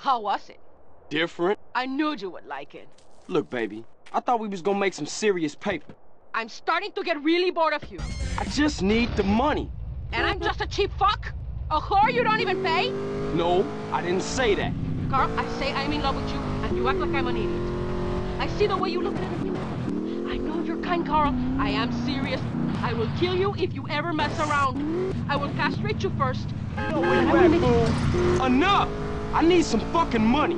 How was it? Different. I knew you would like it. Look, baby, I thought we was gonna make some serious paper. I'm starting to get really bored of you. I just need the money. And I'm just a cheap fuck? A whore you don't even pay? No, I didn't say that. Carl, I say I'm in love with you, and you act like I'm an idiot. I see the way you look at me. I know you're kind, Carl. I am serious. I will kill you if you ever mess around. I will castrate you first. No, wait, wait, fool. Enough! I need some fucking money.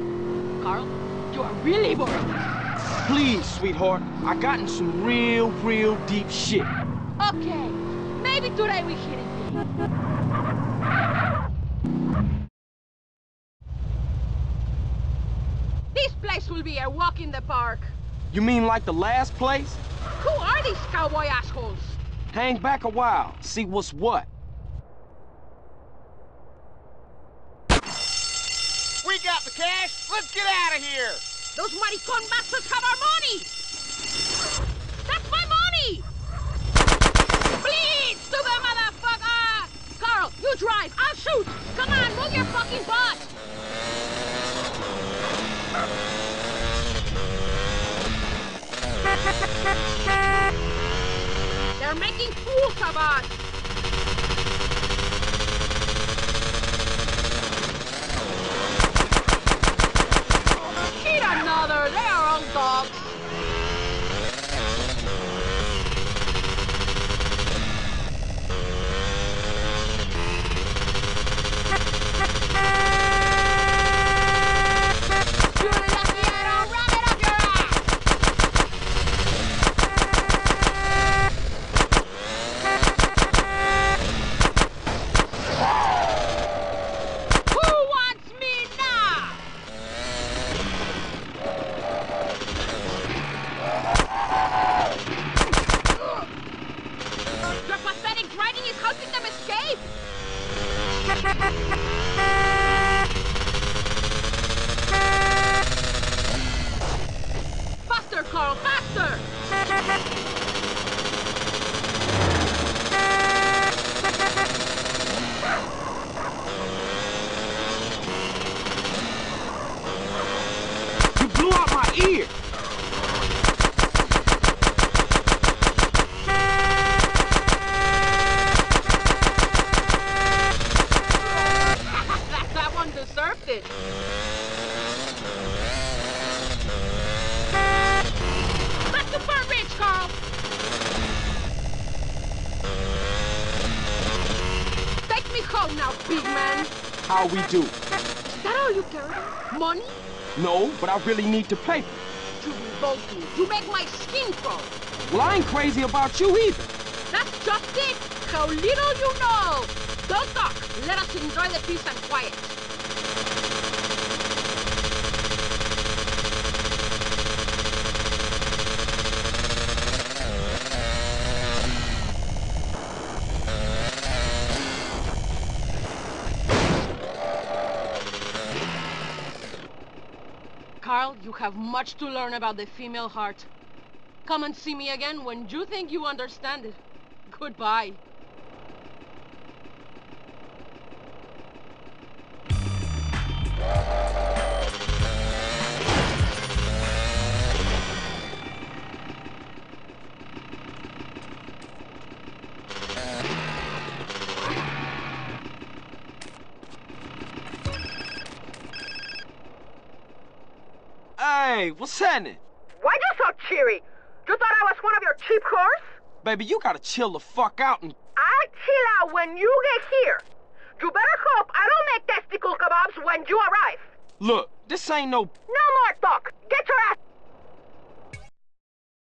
Carl, you are really boring. Please, sweetheart. I got in some real, real deep shit. Okay, maybe today we hit it. This place will be a walk in the park. You mean like the last place? Who are these cowboy assholes? Hang back a while, see what's what. We got the cash. Let's get out of here. Those maricon bastards have our money! That's my money! Please, to the motherfucker! Carl, you drive. I'll shoot. Come on, move your fucking butt. They're making fools of us. Helping them escape! It. Back to Fern Ridge, Carl! Take me home now, big man! How we do? Is that all you care? Money? No, but I really need the paper. You revolt me. You make my skin crawl. Well, I ain't crazy about you either. That's just it. How little you know. Don't talk. Let us enjoy the peace and quiet. Carl, you have much to learn about the female heart. Come and see me again when you think you understand it. Goodbye. Hey, what's happening? Why you so cheery? You thought I was one of your cheap whores? Baby, you gotta chill the fuck out and... I'll chill out when you get here. You better hope I don't make testicle kebabs when you arrive. Look, this ain't no... No more talk. Get your ass